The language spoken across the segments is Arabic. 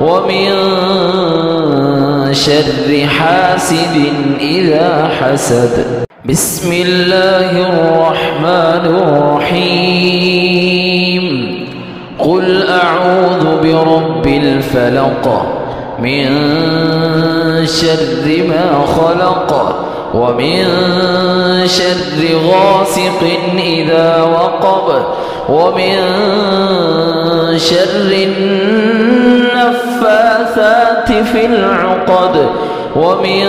ومن شر حاسد إذا حسد. بسم الله الرحمن الرحيم. قل أعوذ برب الفلق. من شر ما خلق. ومن شر غاسق إذا وقب. ومن شر النفاثات في العقد ومن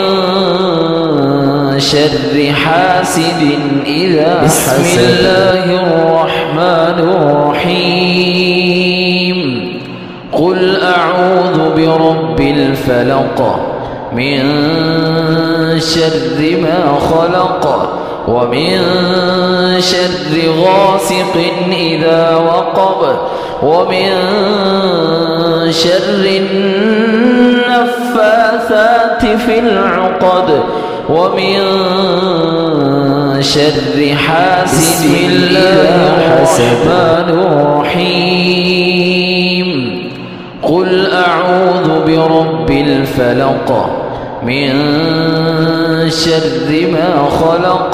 شر حاسد إذا بسم حسد الله الرحمن الرحيم. قل أعوذ برب الفلق من شر ما خلق ومن شر غاسق إذا وقب ومن شر النفاثات في العقد ومن شر حاسد الله الرحمن الرحيم. قل أعوذ برب الفلق من شر ما خلق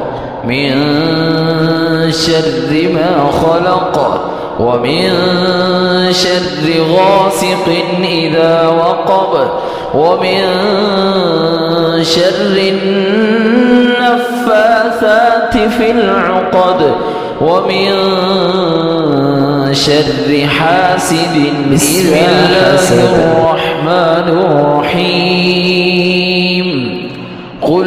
من شر ما خلق ومن شر غاسق إذا وقب ومن شر النفاثات في العقد ومن شر حاسد بسم الله الرحمن الرحيم.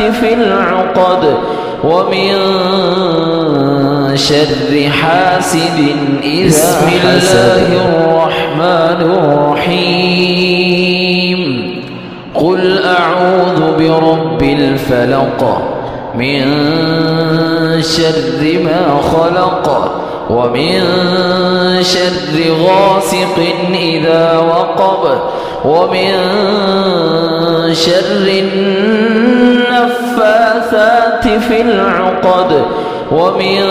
في العقد ومن شر حاسد إذا بسم الله. الرحمن الرحيم. قل أعوذ برب الفلق من شر ما خلق ومن شر غاسق إذا وقب ومن شر النفاثات في العقد ومن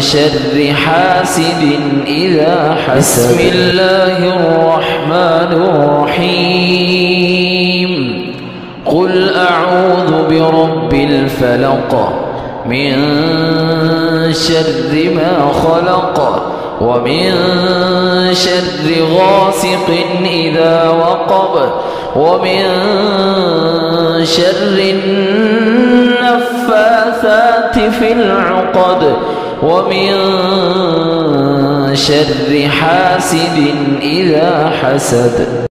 شر حاسد إذا حسد بسم الله الرحمن الرحيم. قل أعوذ برب الفلق من شر ما خلق ومن شر غاسق إذا وقب ومن شر النفاثات في العقد ومن شر حاسد إذا حسد.